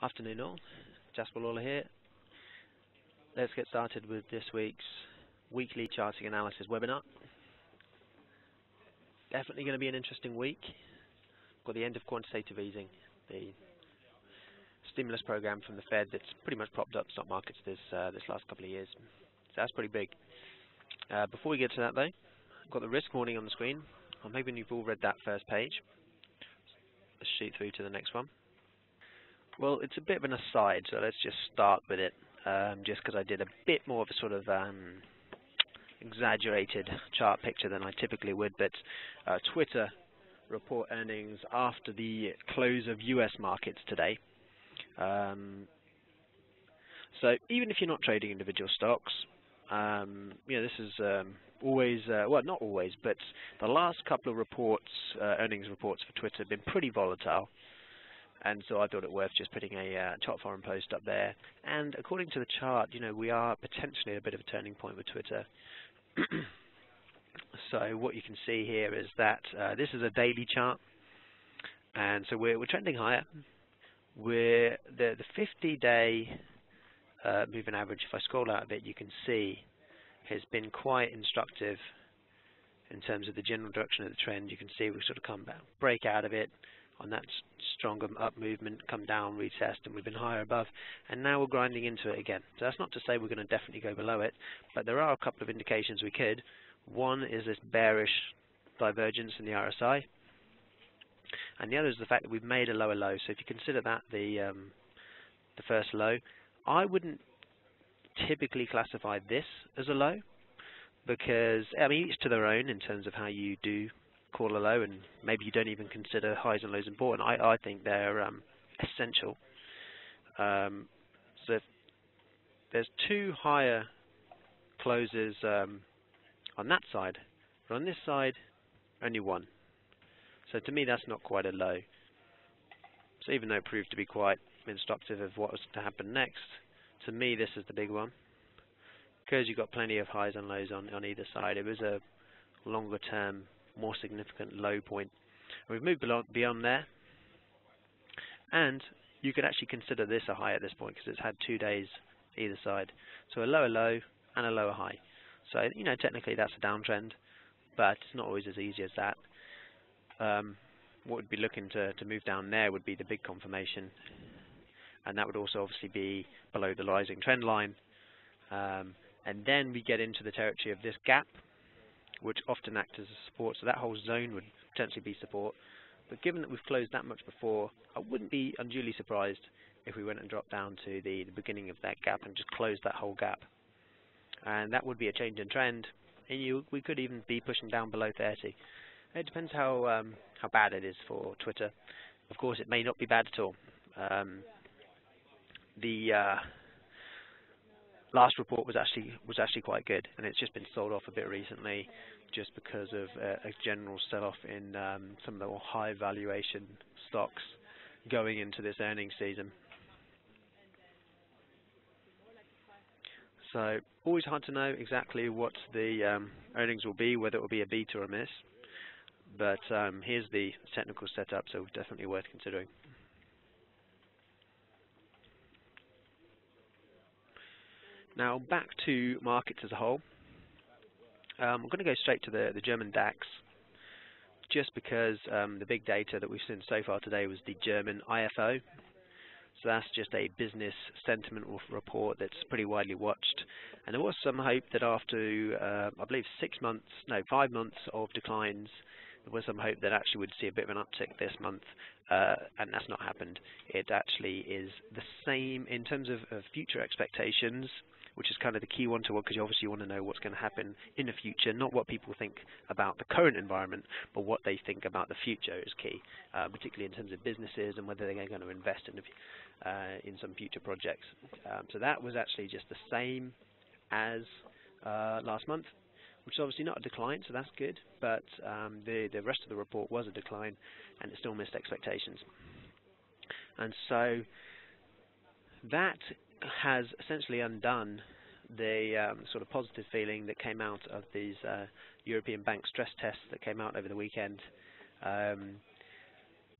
Afternoon all, Jasper Lawler here. Let's get started with this week's weekly charting analysis webinar. Definitely going to be an interesting week. Got the end of quantitative easing, the stimulus program from the Fed that's pretty much propped up stock markets this uh, this last couple of years. So that's pretty big. Uh, before we get to that though, I've got the risk warning on the screen. I'm hoping you've all read that first page. Let's shoot through to the next one. Well, it's a bit of an aside, so let's just start with it, um, just because I did a bit more of a sort of um, exaggerated chart picture than I typically would, but uh, Twitter report earnings after the close of US markets today. Um, so even if you're not trading individual stocks, um, you know, this is um, always, uh, well, not always, but the last couple of reports, uh, earnings reports for Twitter have been pretty volatile and so I thought it worth just putting a uh, chart forum post up there. And according to the chart, you know, we are potentially a bit of a turning point with Twitter. so what you can see here is that uh, this is a daily chart, and so we're, we're trending higher. We're the the 50-day uh, moving average. If I scroll out a bit, you can see has been quite instructive in terms of the general direction of the trend. You can see we've sort of come back, break out of it, on that stronger up movement, come down, retest, and we've been higher above, and now we're grinding into it again. So that's not to say we're going to definitely go below it, but there are a couple of indications we could. One is this bearish divergence in the RSI, and the other is the fact that we've made a lower low. So if you consider that the um, the first low, I wouldn't typically classify this as a low because I mean each to their own in terms of how you do call a low, and maybe you don't even consider highs and lows important. I, I think they're um, essential. Um, so there's two higher closes um, on that side, but on this side, only one. So to me, that's not quite a low. So even though it proved to be quite instructive of what was to happen next, to me, this is the big one. Because you've got plenty of highs and lows on, on either side, it was a longer term more significant low point. We've moved beyond there, and you could actually consider this a high at this point because it's had two days either side. So a lower low and a lower high. So you know technically that's a downtrend, but it's not always as easy as that. Um, what would be looking to, to move down there would be the big confirmation, and that would also obviously be below the rising trend line. Um, and then we get into the territory of this gap, which often act as a support. So that whole zone would potentially be support. But given that we've closed that much before, I wouldn't be unduly surprised if we went and dropped down to the, the beginning of that gap and just closed that whole gap. And that would be a change in trend. And you, we could even be pushing down below 30. It depends how um, how bad it is for Twitter. Of course, it may not be bad at all. Um, the uh, last report was actually was actually quite good, and it's just been sold off a bit recently, just because of uh, a general sell-off in um, some of the more high valuation stocks going into this earnings season. So always hard to know exactly what the um, earnings will be, whether it will be a beat or a miss. But um, here's the technical setup, so definitely worth considering. Now back to markets as a whole. Um, I'm going to go straight to the, the German DAX just because um, the big data that we've seen so far today was the German IFO. So that's just a business sentiment report that's pretty widely watched. And there was some hope that after, uh, I believe, six months, no, five months of declines, there was some hope that actually we'd see a bit of an uptick this month, uh, and that's not happened. It actually is the same in terms of, of future expectations which is kind of the key one to what, because you obviously want to know what's going to happen in the future, not what people think about the current environment, but what they think about the future is key, uh, particularly in terms of businesses and whether they're going to invest in, the, uh, in some future projects. Um, so that was actually just the same as uh, last month, which is obviously not a decline, so that's good, but um, the, the rest of the report was a decline, and it still missed expectations. And so that has essentially undone the um, sort of positive feeling that came out of these uh, European bank stress tests that came out over the weekend. Um,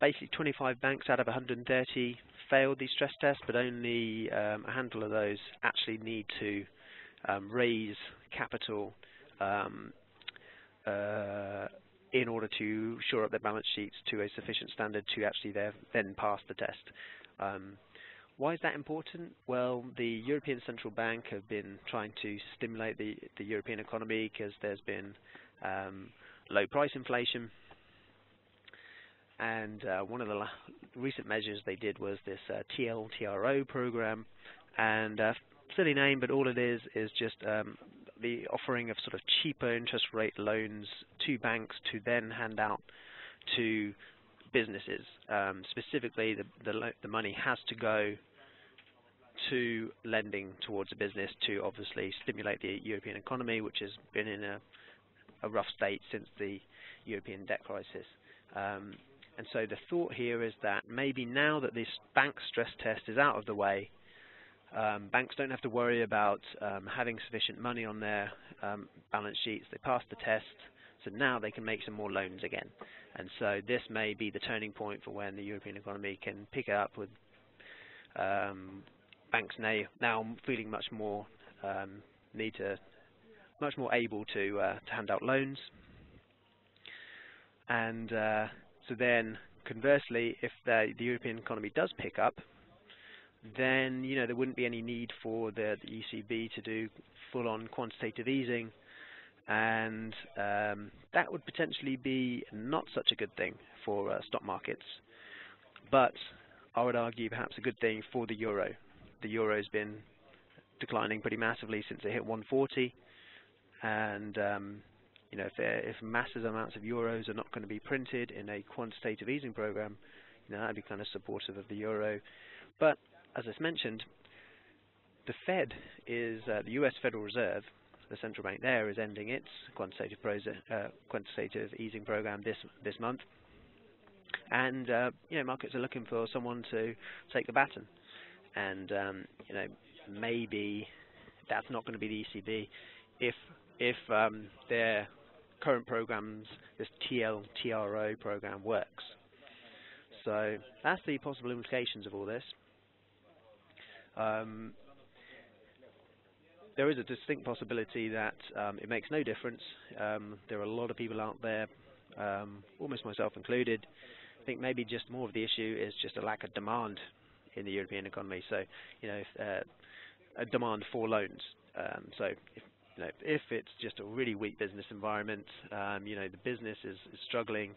basically 25 banks out of 130 failed these stress tests, but only um, a handful of those actually need to um, raise capital um, uh, in order to shore up their balance sheets to a sufficient standard to actually then pass the test. Why is that important? Well, the European Central Bank have been trying to stimulate the, the European economy because there's been um, low price inflation. And uh, one of the recent measures they did was this uh, TLTRO program. And uh, silly name, but all it is is just um, the offering of sort of cheaper interest rate loans to banks to then hand out to businesses. Um, specifically, the, the, the money has to go to lending towards a business to obviously stimulate the European economy, which has been in a, a rough state since the European debt crisis. Um, and so the thought here is that maybe now that this bank stress test is out of the way, um, banks don't have to worry about um, having sufficient money on their um, balance sheets. They passed the test, so now they can make some more loans again. And so this may be the turning point for when the European economy can pick up with um, banks now, feeling much more um, need to, much more able to uh, to hand out loans. And uh, so then, conversely, if the, the European economy does pick up, then you know there wouldn't be any need for the, the ECB to do full-on quantitative easing, and um, that would potentially be not such a good thing for uh, stock markets. But I would argue perhaps a good thing for the euro. The euro has been declining pretty massively since it hit 140, and um, you know if, if massive amounts of euros are not going to be printed in a quantitative easing program, you know that'd be kind of supportive of the euro. But as I mentioned, the Fed is uh, the U.S. Federal Reserve. The central bank there is ending its quantitative, uh, quantitative easing program this this month, and uh, you know markets are looking for someone to take the baton, and um, you know maybe that's not going to be the ECB if if um, their current programs, this TLTRO program works. So that's the possible implications of all this. Um, there is a distinct possibility that um, it makes no difference. Um, there are a lot of people out there, um, almost myself included, I think maybe just more of the issue is just a lack of demand in the European economy. So, you know, if, uh, a demand for loans. Um, so, if, you know, if it's just a really weak business environment, um, you know, the business is, is struggling,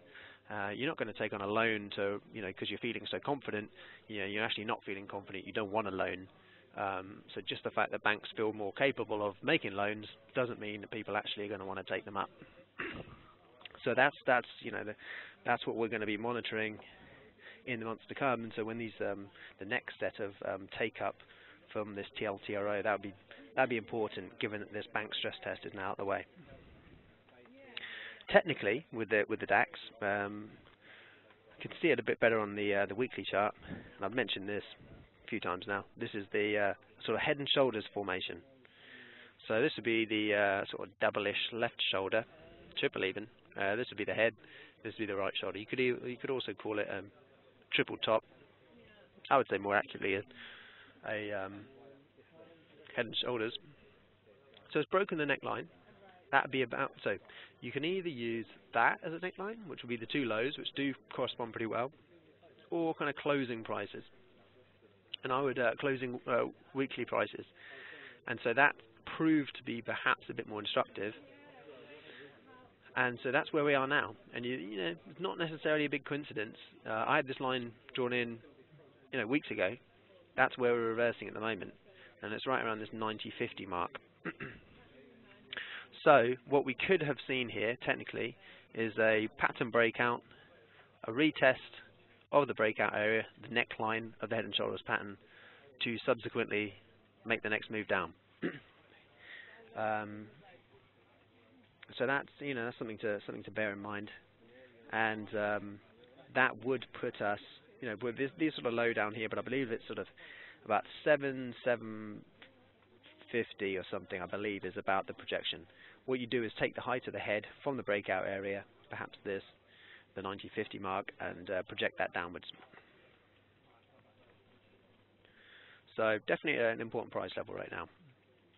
uh, you're not going to take on a loan to, you know, because you're feeling so confident. You know, you're actually not feeling confident. You don't want a loan. Um, so just the fact that banks feel more capable of making loans doesn't mean that people actually are going to want to take them up. so that's that's you know the, that's what we're going to be monitoring in the months to come. And so when these um, the next set of um, take up from this TLTRO, that would be that'd be important given that this bank stress test is now out the way technically with the with the DAX, um, you can see it a bit better on the uh, the weekly chart. And I've mentioned this a few times now. This is the uh, sort of head and shoulders formation. So this would be the uh, sort of double-ish left shoulder, triple even. Uh, this would be the head. This would be the right shoulder. You could you could also call it um, triple top. I would say more accurately a, a um, head and shoulders. So it's broken the neckline that would be about, so you can either use that as a neckline, which would be the two lows, which do correspond pretty well, or kind of closing prices. And I would uh, closing uh, weekly prices. And so that proved to be perhaps a bit more instructive. And so that's where we are now. And you, you know, it's not necessarily a big coincidence. Uh, I had this line drawn in, you know, weeks ago. That's where we're reversing at the moment, and it's right around this 90-50 mark. So what we could have seen here, technically, is a pattern breakout, a retest of the breakout area, the neckline of the head and shoulders pattern, to subsequently make the next move down. um, so that's you know that's something to something to bear in mind, and um, that would put us you know with this, this sort of low down here, but I believe it's sort of about seven seven fifty or something. I believe is about the projection what you do is take the height of the head from the breakout area, perhaps this, the 90.50 mark and uh, project that downwards. So definitely an important price level right now.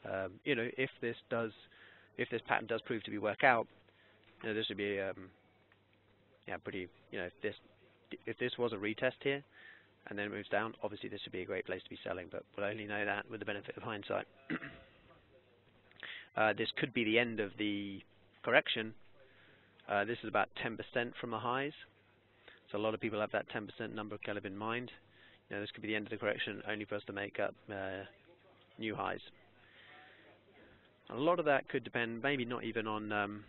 Um, you know, if this does, if this pattern does prove to be work out, you know, this would be, um, yeah, pretty. You know, if this if this was a retest here, and then it moves down, obviously this would be a great place to be selling, but we'll only know that with the benefit of hindsight. uh, this could be the end of the correction. Uh, this is about 10% from the highs, so a lot of people have that 10% number kind of in mind. You know, this could be the end of the correction, only for us to make up uh, new highs. A lot of that could depend, maybe not even on um,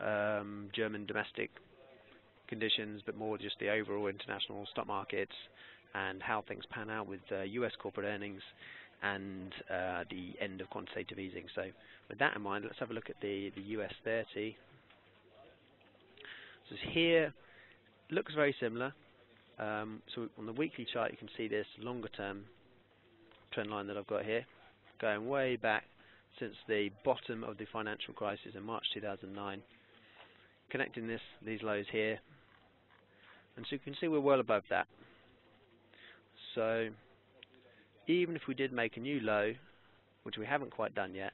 um, German domestic conditions, but more just the overall international stock markets and how things pan out with uh, US corporate earnings and uh, the end of quantitative easing. So with that in mind, let's have a look at the, the US 30. So here looks very similar. Um, so on the weekly chart, you can see this longer term trend line that I've got here, going way back since the bottom of the financial crisis in March 2009. Connecting this these lows here and so you can see we're well above that. So even if we did make a new low, which we haven't quite done yet,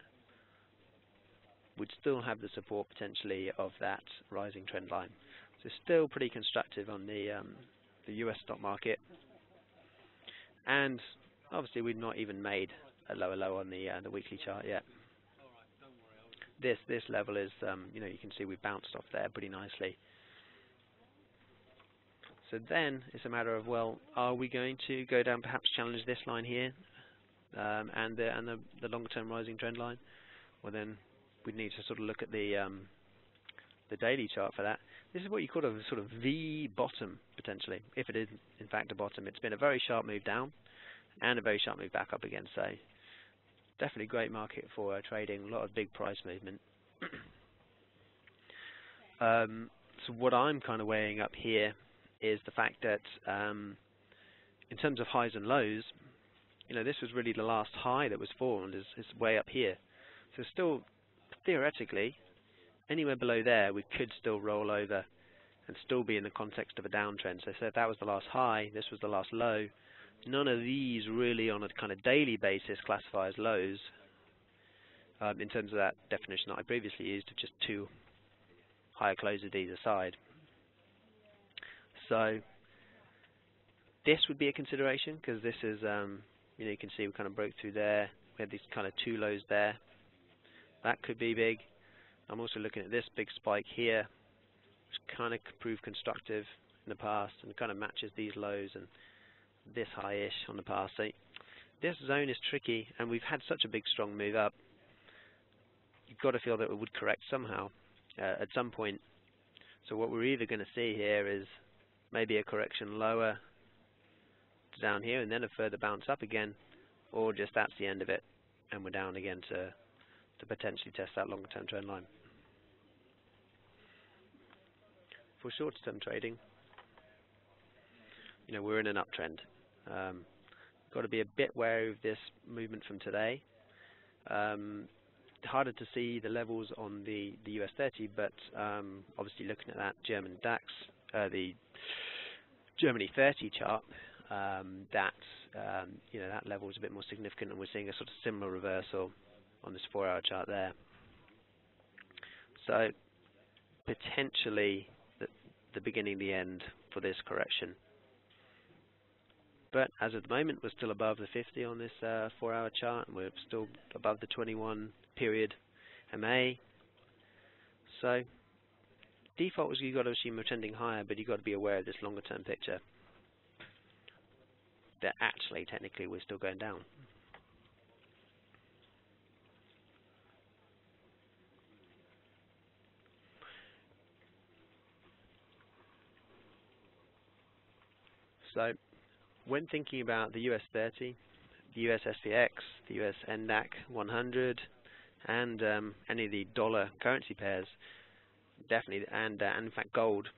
we'd still have the support potentially of that rising trend line. So still pretty constructive on the um, the US stock market. And obviously we've not even made a lower low on the uh, the weekly chart yet. This this level is um, you know you can see we bounced off there pretty nicely. So then it's a matter of, well, are we going to go down, perhaps challenge this line here, um, and the and the, the longer-term rising trend line? Well, then we need to sort of look at the um, the daily chart for that. This is what you call a sort of V bottom potentially, if it is in fact a bottom. It's been a very sharp move down and a very sharp move back up again. So definitely great market for uh, trading. A lot of big price movement. um, so what I'm kind of weighing up here is the fact that um, in terms of highs and lows, you know, this was really the last high that was formed is, is way up here. So still, theoretically, anywhere below there, we could still roll over and still be in the context of a downtrend. So, so if that was the last high, this was the last low, none of these really on a kind of daily basis classify as lows um, in terms of that definition that I previously used of just two higher closes either side. So this would be a consideration because this is, um, you know, you can see we kind of broke through there. We had these kind of two lows there. That could be big. I'm also looking at this big spike here, which kind of proved constructive in the past and kind of matches these lows and this high-ish on the past. So this zone is tricky, and we've had such a big strong move up. You've got to feel that it would correct somehow uh, at some point. So what we're either going to see here is maybe a correction lower down here and then a further bounce up again or just that's the end of it and we're down again to to potentially test that longer term trend line. For shorter term trading, you know, we're in an uptrend. Um, got to be a bit wary of this movement from today. Um, harder to see the levels on the, the US 30, but um, obviously looking at that German DAX, uh, the Germany 30 chart, um, that um, you know that level is a bit more significant, and we're seeing a sort of similar reversal on this four-hour chart there. So potentially the, the beginning, the end for this correction. But as of the moment, we're still above the 50 on this uh, four-hour chart, and we're still above the 21 period MA. So default was you've got to assume we're trending higher, but you've got to be aware of this longer term picture. That actually, technically, we're still going down. So, when thinking about the US 30, the US SPX, the US NDAQ 100, and um, any of the dollar currency pairs, definitely, and, uh, and in fact gold.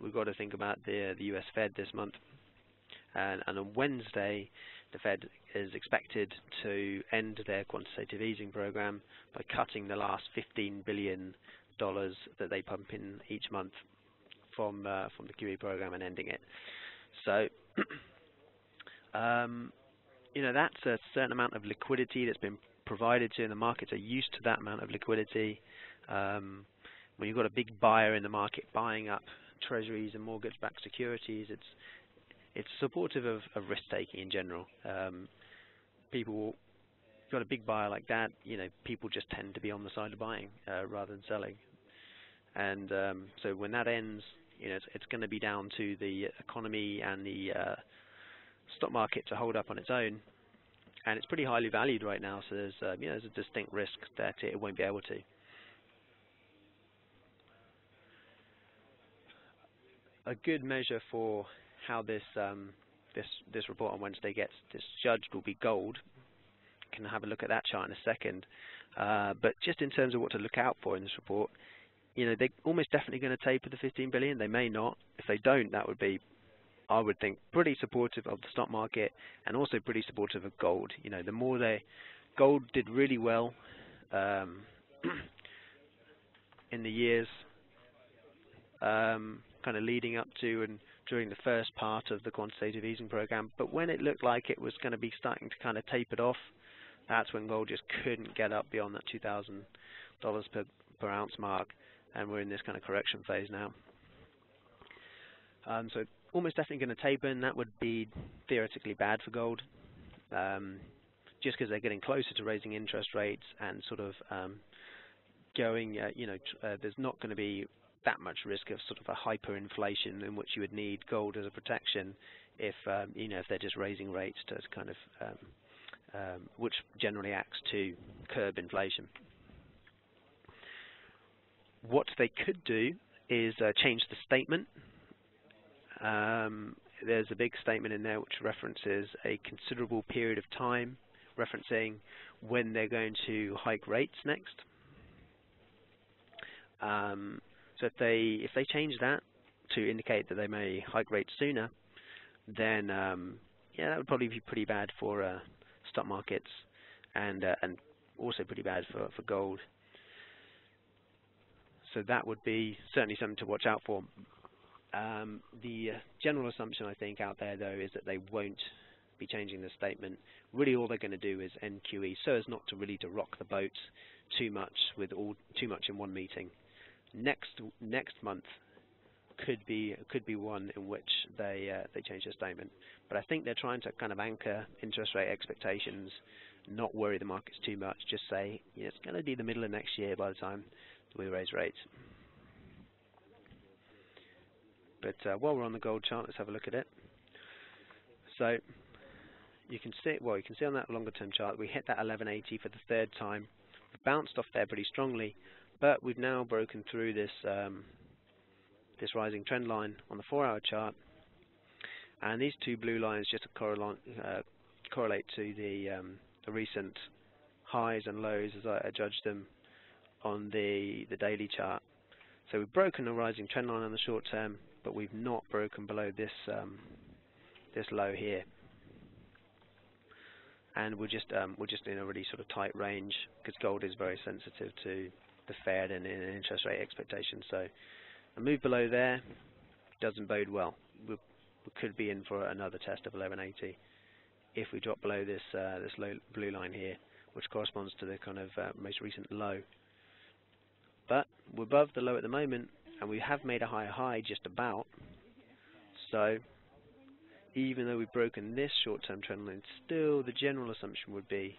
We've got to think about the the U.S. Fed this month, and, and on Wednesday, the Fed is expected to end their quantitative easing program by cutting the last 15 billion dollars that they pump in each month from uh, from the QE program and ending it. So, um, you know, that's a certain amount of liquidity that's been provided to, and the markets are used to that amount of liquidity. Um, when you've got a big buyer in the market buying up treasuries and mortgage-backed securities, it's it's supportive of, of risk-taking in general. Um, people got a big buyer like that, you know, people just tend to be on the side of buying uh, rather than selling. And um, so when that ends, you know, it's, it's going to be down to the economy and the uh, stock market to hold up on its own. And it's pretty highly valued right now, so there's, uh, you know, there's a distinct risk that it won't be able to. A good measure for how this um, this this report on Wednesday gets discharged will be gold. Can have a look at that chart in a second. Uh, but just in terms of what to look out for in this report, you know, they're almost definitely going to taper the 15 billion. They may not. If they don't, that would be, I would think, pretty supportive of the stock market and also pretty supportive of gold. You know, the more they, gold did really well um, in the years um, kind of leading up to and during the first part of the quantitative easing program. But when it looked like it was going to be starting to kind of taper off, that's when gold just couldn't get up beyond that $2,000 per per ounce mark and we're in this kind of correction phase now. Um, so almost definitely going to taper, and that would be theoretically bad for gold, um, just because they're getting closer to raising interest rates and sort of um, going, uh, you know, uh, there's not going to be that much risk of sort of a hyperinflation in which you would need gold as a protection if, um, you know, if they're just raising rates to kind of, um, um, which generally acts to curb inflation what they could do is uh, change the statement. Um, there's a big statement in there which references a considerable period of time, referencing when they're going to hike rates next. Um, so if they if they change that to indicate that they may hike rates sooner, then um, yeah, that would probably be pretty bad for uh, stock markets and uh, and also pretty bad for for gold so that would be certainly something to watch out for. Um, the general assumption I think out there though is that they won't be changing the statement. Really all they're going to do is end QE so as not to really to rock the boat too much with all too much in one meeting. Next next month could be could be one in which they uh, they change their statement. But I think they're trying to kind of anchor interest rate expectations, not worry the markets too much. Just say yeah, it's going to be the middle of next year by the time we raise rates. But uh, while we're on the gold chart, let's have a look at it. So you can see, well, you can see on that longer term chart, we hit that 1180 for the third time. We bounced off there pretty strongly, but we've now broken through this um, this rising trend line on the four-hour chart, and these two blue lines just correlate, uh, correlate to the um, the recent highs and lows as I, I judge them on the, the daily chart. So we've broken a rising trend line on the short term, but we've not broken below this um, this low here. And we're just um, we're just in a really sort of tight range because gold is very sensitive to the Fed and, and interest rate expectations. So a move below there doesn't bode well. we we could be in for another test of 1180 if we drop below this uh, this low blue line here, which corresponds to the kind of uh, most recent low. But we're above the low at the moment, and we have made a higher high just about. So even though we've broken this short-term trend line, still the general assumption would be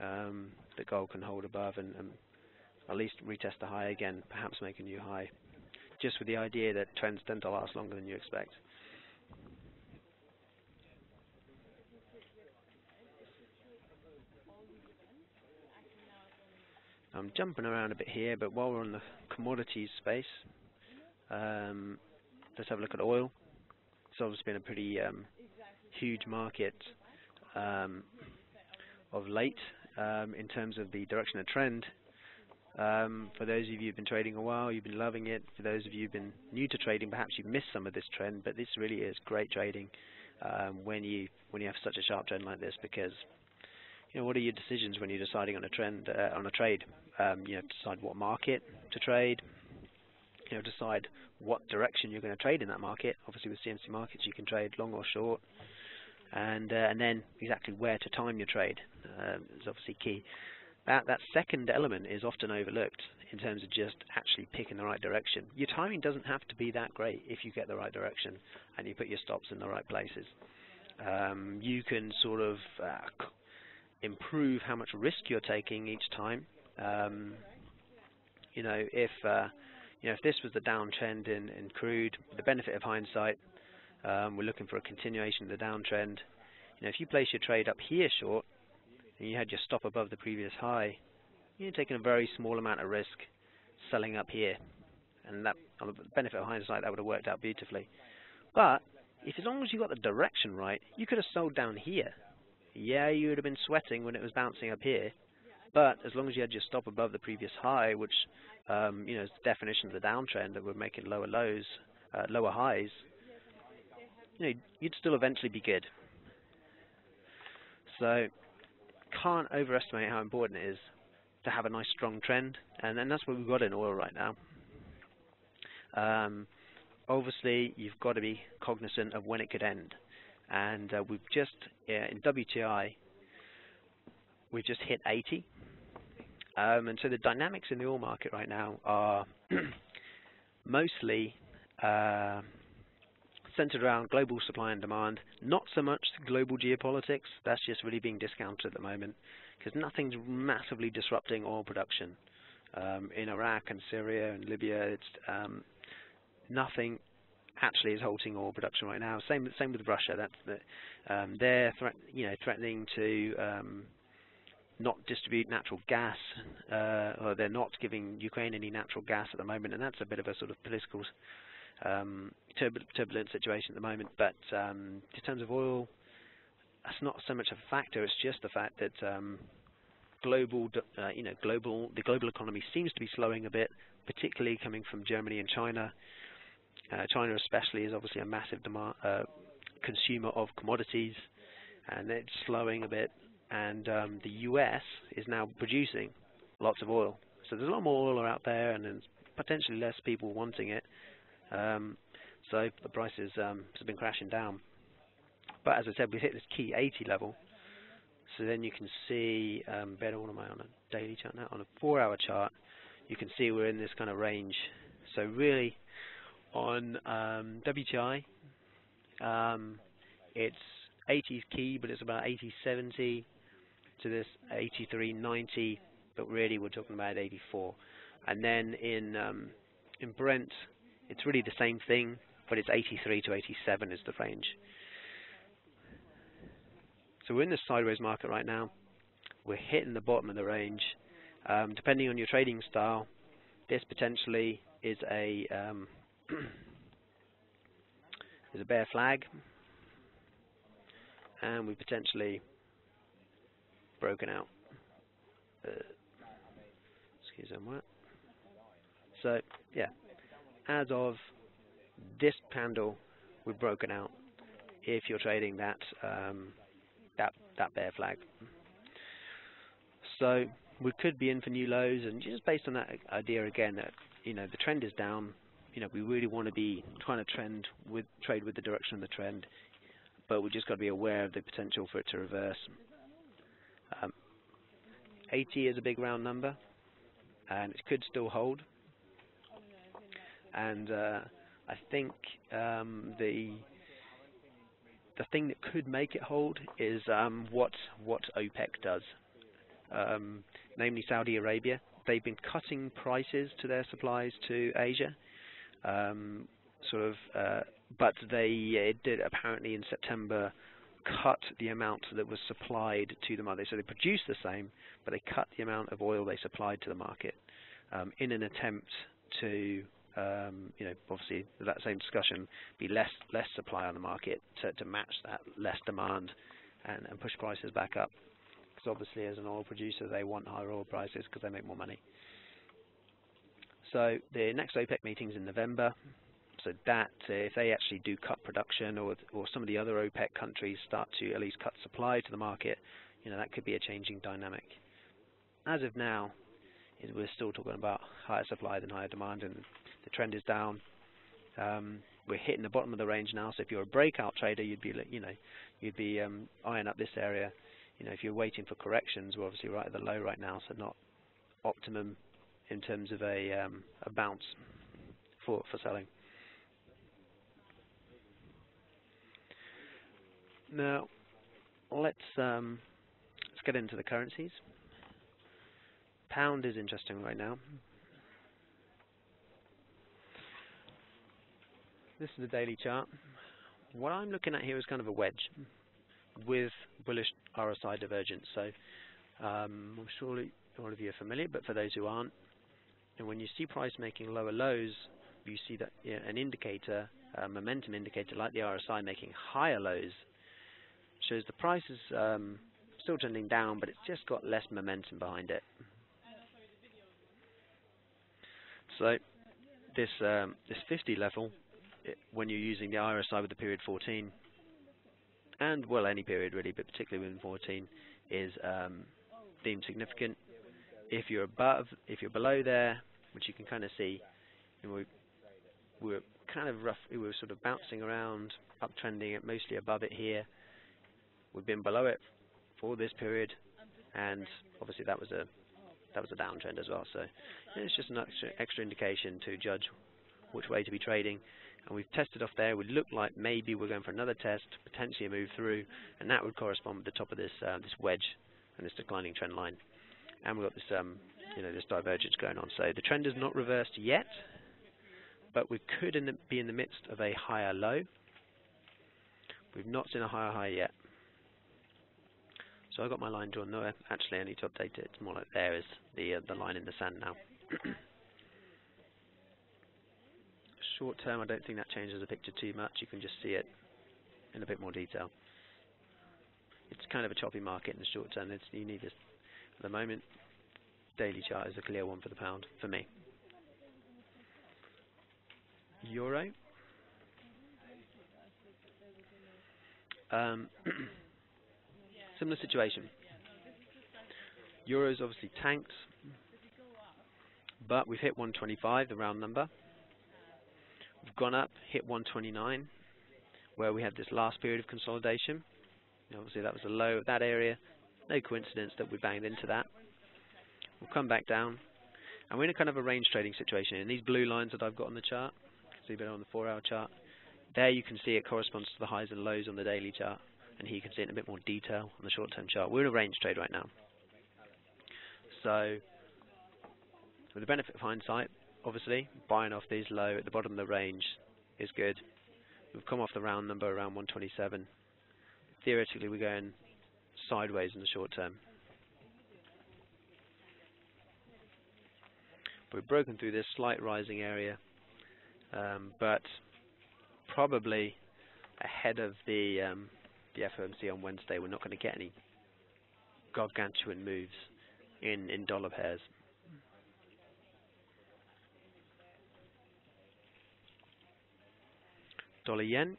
um, that gold can hold above and, and at least retest the high again, perhaps make a new high, just with the idea that trends tend to last longer than you expect. I'm jumping around a bit here, but while we're on the commodities space, um, let's have a look at oil. It's obviously been a pretty um, huge market um, of late um, in terms of the direction of trend. Um, for those of you who've been trading a while, you've been loving it. For those of you who've been new to trading, perhaps you've missed some of this trend, but this really is great trading um, when you when you have such a sharp trend like this because you know, what are your decisions when you're deciding on a trend uh, on a trade? Um, you know, decide what market to trade, you know, decide what direction you're going to trade in that market. Obviously, with CMC markets, you can trade long or short, and uh, and then exactly where to time your trade um, is obviously key. That that second element is often overlooked in terms of just actually picking the right direction. Your timing doesn't have to be that great if you get the right direction and you put your stops in the right places. Um, you can sort of uh, improve how much risk you're taking each time. Um, you know, if uh, you know if this was the downtrend in, in crude, the benefit of hindsight, um, we're looking for a continuation of the downtrend. You know, if you place your trade up here short, and you had your stop above the previous high, you're taking a very small amount of risk selling up here, and that on the benefit of hindsight that would have worked out beautifully. But if as long as you got the direction right, you could have sold down here. Yeah, you would have been sweating when it was bouncing up here, but as long as you had your stop above the previous high, which um, you know is the definition of the downtrend that we're making lower lows, uh, lower highs, you know, you'd still eventually be good. So can't overestimate how important it is to have a nice strong trend, and, and that's what we've got in oil right now. Um, obviously, you've got to be cognizant of when it could end, and uh, we've just yeah, in WTI we've just hit 80, um, and so the dynamics in the oil market right now are mostly uh, centered around global supply and demand, not so much global geopolitics. That's just really being discounted at the moment because nothing's massively disrupting oil production. Um, in Iraq and Syria and Libya, it's um, nothing actually is halting oil production right now. Same same with Russia. That's the, um, they're you know threatening to um, not distribute natural gas, uh, or they're not giving Ukraine any natural gas at the moment, and that's a bit of a sort of political um, turbulent situation at the moment. But um, in terms of oil, that's not so much a factor. It's just the fact that um, global, uh, you know, global the global economy seems to be slowing a bit, particularly coming from Germany and China. Uh, China especially is obviously a massive demand, uh, consumer of commodities, and it's slowing a bit. And um, the U.S. is now producing lots of oil, so there's a lot more oil out there, and there's potentially less people wanting it. Um, so the prices um, has been crashing down. But as I said, we hit this key 80 level. So then you can see, um, better am I on a daily chart now? On a four-hour chart, you can see we're in this kind of range. So really, on um, WTI, um, it's 80 is key, but it's about 80.70 to this 83, 90, but really we're talking about 84. And then in um, in Brent, it's really the same thing, but it's 83 to 87 is the range. So we're in this sideways market right now. We're hitting the bottom of the range. Um, depending on your trading style, this potentially is a um, is a bear flag, and we potentially broken out. Uh, excuse me. So yeah, as of this candle, we've broken out. If you're trading that um, that that bear flag, so we could be in for new lows, and just based on that idea again that you know the trend is down. You know we really want to be trying to trend with trade with the direction of the trend, but we just got to be aware of the potential for it to reverse. Um, 80 is a big round number, and it could still hold and uh, I think um, the the thing that could make it hold is um, what what OPEC does, um, namely Saudi Arabia. They've been cutting prices to their supplies to Asia, um, sort of, uh, but they did apparently in September cut the amount that was supplied to the market. So they produced the same, but they cut the amount of oil they supplied to the market um, in an attempt to um, you know, obviously that same discussion, be less less supply on the market to, to match that less demand and, and push prices back up. Because obviously, as an oil producer, they want higher oil prices because they make more money. So the next OPEC meeting is in November. So that uh, if they actually do cut production, or or some of the other OPEC countries start to at least cut supply to the market, you know that could be a changing dynamic. As of now, we're still talking about higher supply than higher demand, and the trend is down. Um, we're hitting the bottom of the range now. So if you're a breakout trader, you'd be you know you'd be um, eyeing up this area. You know if you're waiting for corrections, we're obviously right at the low right now, so not optimum in terms of a um, a bounce for for selling. Now let's um, let's get into the currencies. Pound is interesting right now. This is the daily chart. What I'm looking at here is kind of a wedge with bullish RSI divergence. So um, I'm sure all of you are familiar, but for those who aren't, and when you see price making lower lows, you see that an indicator, a momentum indicator like the RSI making higher lows, shows the price is um, still trending down, but it's just got less momentum behind it. So this um, this 50 level when you're using the RSI with the period 14, and well any period really, but particularly within 14, is um, deemed significant. If you're above, if you're below there, which you can kind of see, you know, we, we're kind of rough, we were sort of bouncing around, uptrending it, mostly above it here. We've been below it for this period, and obviously that was a that was a downtrend as well. So it's just an extra, extra indication to judge which way to be trading and we've tested off there, would look like maybe we're going for another test, potentially a move through, and that would correspond with the top of this uh, this wedge and this declining trend line. And we've got this um, you know this divergence going on. So the trend is not reversed yet, but we could in the, be in the midst of a higher low. We've not seen a higher high yet. So I've got my line drawn there. Actually, I need to update it. It's more like there is the uh, the line in the sand now. short term, I don't think that changes the picture too much. You can just see it in a bit more detail. It's kind of a choppy market in the short term. It's, you need this. At the moment, daily chart is a clear one for the pound, for me. Euro. Um, similar situation. Euro's obviously tanked, but we've hit 125, the round number. We've gone up, hit 129, where we had this last period of consolidation. Obviously, that was a low of that area. No coincidence that we banged into that. We'll come back down, and we're in a kind of a range trading situation. And these blue lines that I've got on the chart, see better on the four-hour chart. There you can see it corresponds to the highs and lows on the daily chart, and here you can see it in a bit more detail on the short-term chart. We're in a range trade right now. So, with the benefit of hindsight, obviously, buying off these low at the bottom of the range is good. We've come off the round number around 127. Theoretically, we're going sideways in the short term. We've broken through this slight rising area, um, but probably ahead of the um, the FOMC on Wednesday, we're not going to get any gargantuan moves in in dollar pairs. dollar yen.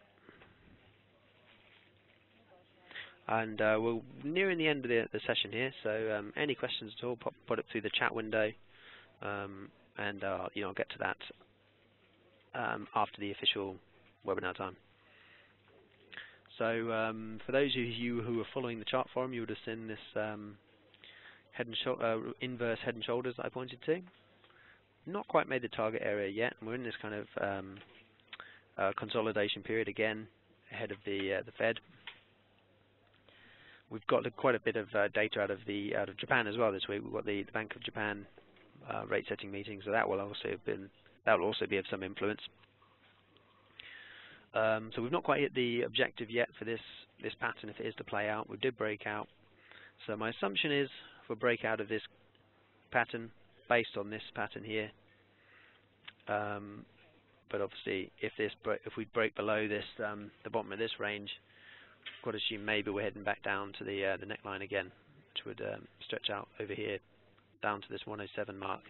And uh, we're nearing the end of the, the session here, so um, any questions at all, pop, put it through the chat window, um, and uh, you know I'll get to that um, after the official webinar time. So um, for those of you who are following the chart forum, you would have seen this um, head and uh, inverse head and shoulders that I pointed to. Not quite made the target area yet, we're in this kind of um, uh, consolidation period again ahead of the uh, the Fed. We've got quite a bit of uh, data out of the out of Japan as well this week. We've got the, the Bank of Japan uh, rate setting meeting, so that will also have been that will also be of some influence. Um, so we've not quite hit the objective yet for this this pattern if it is to play out. We did break out. So my assumption is for break out of this pattern based on this pattern here, um, but obviously if this if we break below this um, the bottom of this range, I've got to assume maybe we're heading back down to the uh, the neckline again, which would um, stretch out over here down to this 107 mark,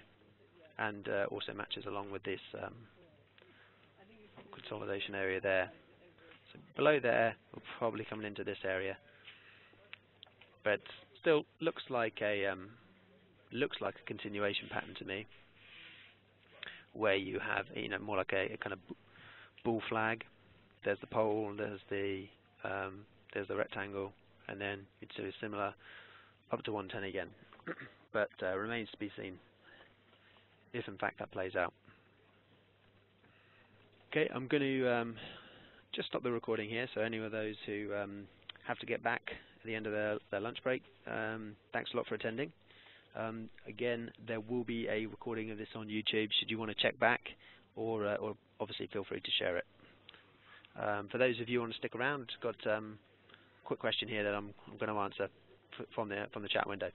and uh, also matches along with this um, consolidation area there. So below there, we're probably coming into this area, but still looks like a um, looks like a continuation pattern to me. where you have you know more like a, a kind of bull flag. There's the pole, there's the um, there's the rectangle, and then of similar up to 110 again. but uh, remains to be seen if in fact that plays out. Okay, I'm going to um, just stop the recording here. So any of those who um, have to get back at the end of their, their lunch break, um, thanks a lot for attending. Um, again, there will be a recording of this on YouTube should you want to check back, or, uh, or obviously feel free to share it. Um, for those of you who want to stick around, I've got um, a quick question here that I'm, I'm going to answer from the from the chat window.